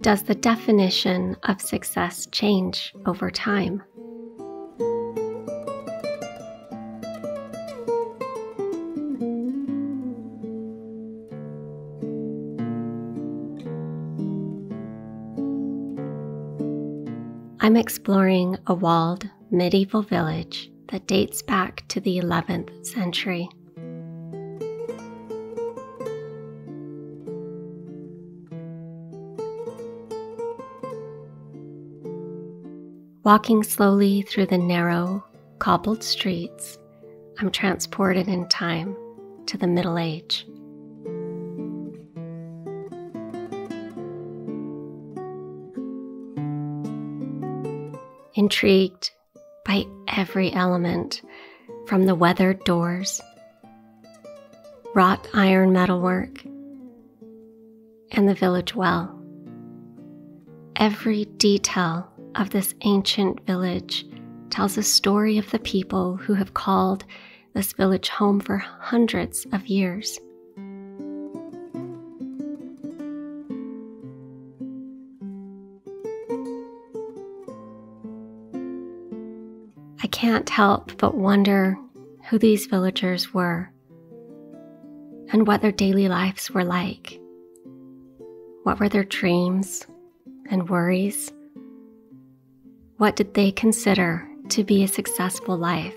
Does the definition of success change over time? I'm exploring a walled medieval village that dates back to the 11th century. Walking slowly through the narrow, cobbled streets, I'm transported in time to the Middle Age. Intrigued by every element from the weathered doors, wrought iron metalwork, and the village well. Every detail of this ancient village tells a story of the people who have called this village home for hundreds of years. I can't help but wonder who these villagers were and what their daily lives were like. What were their dreams and worries? What did they consider to be a successful life?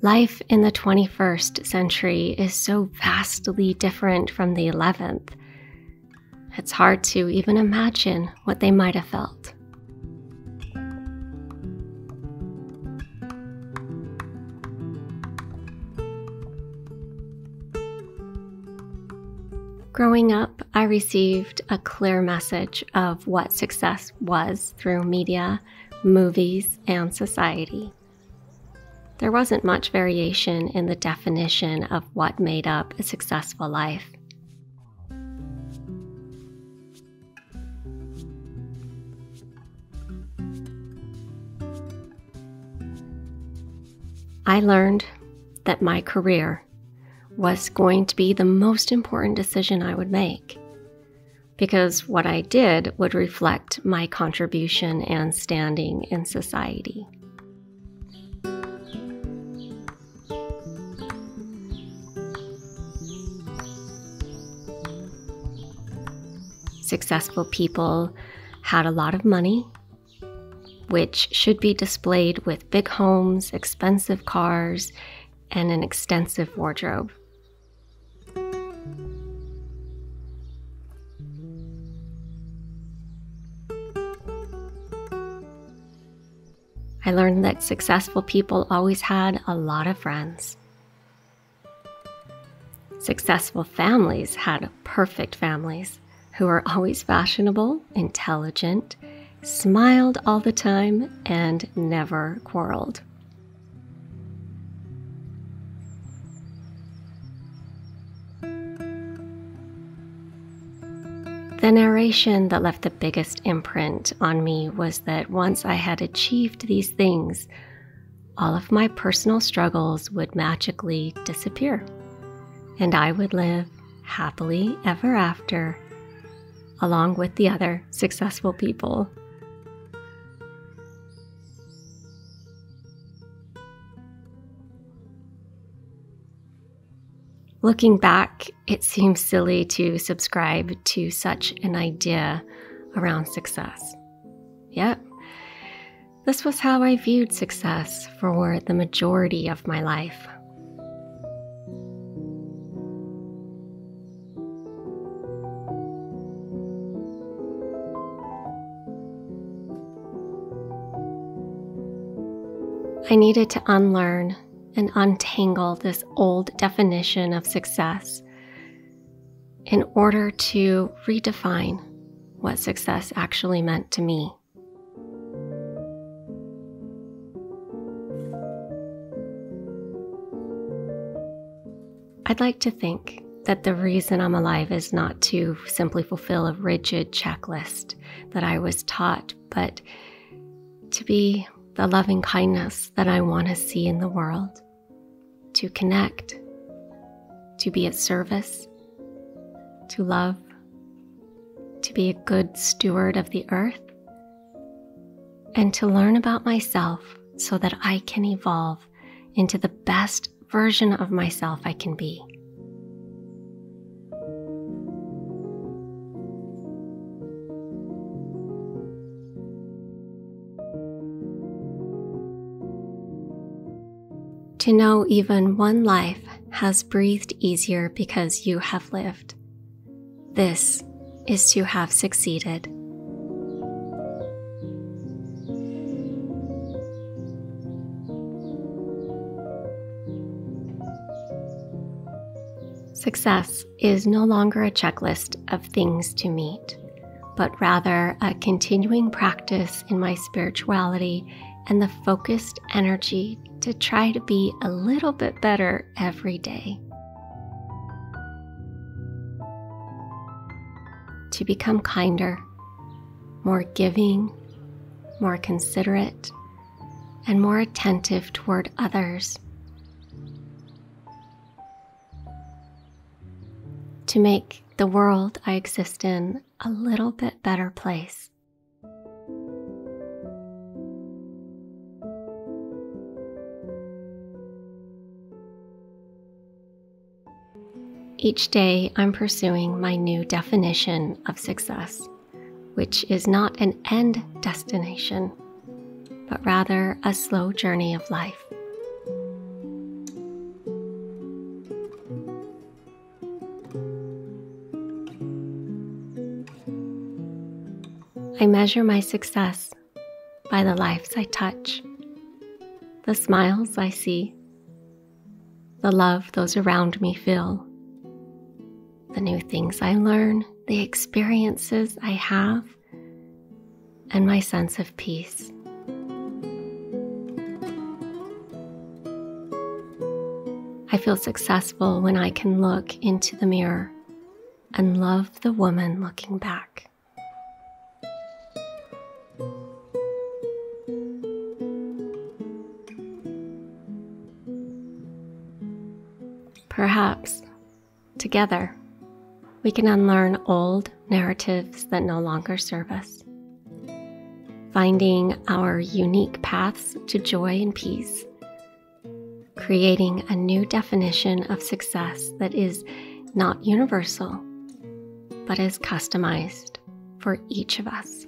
Life in the 21st century is so vastly different from the 11th. It's hard to even imagine what they might have felt. Growing up, I received a clear message of what success was through media, movies, and society. There wasn't much variation in the definition of what made up a successful life. I learned that my career was going to be the most important decision I would make. Because what I did would reflect my contribution and standing in society. Successful people had a lot of money, which should be displayed with big homes, expensive cars, and an extensive wardrobe. I learned that successful people always had a lot of friends. Successful families had perfect families who were always fashionable, intelligent, smiled all the time, and never quarreled. The narration that left the biggest imprint on me was that once I had achieved these things, all of my personal struggles would magically disappear, and I would live happily ever after, along with the other successful people. Looking back, it seems silly to subscribe to such an idea around success. Yep, this was how I viewed success for the majority of my life. I needed to unlearn and untangle this old definition of success in order to redefine what success actually meant to me. I'd like to think that the reason I'm alive is not to simply fulfill a rigid checklist that I was taught, but to be the loving kindness that I want to see in the world, to connect, to be at service, to love, to be a good steward of the earth, and to learn about myself so that I can evolve into the best version of myself I can be. To know even one life has breathed easier because you have lived. This is to have succeeded. Success is no longer a checklist of things to meet, but rather a continuing practice in my spirituality and the focused energy to try to be a little bit better every day. To become kinder, more giving, more considerate, and more attentive toward others. To make the world I exist in a little bit better place. Each day, I'm pursuing my new definition of success, which is not an end destination, but rather a slow journey of life. I measure my success by the lives I touch, the smiles I see, the love those around me feel the new things I learn, the experiences I have, and my sense of peace. I feel successful when I can look into the mirror and love the woman looking back. Perhaps together we can unlearn old narratives that no longer serve us. Finding our unique paths to joy and peace. Creating a new definition of success that is not universal, but is customized for each of us.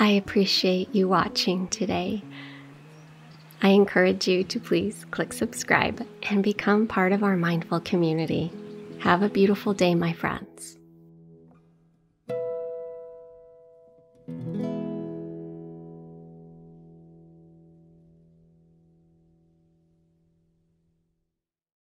I appreciate you watching today. I encourage you to please click subscribe and become part of our mindful community. Have a beautiful day, my friends.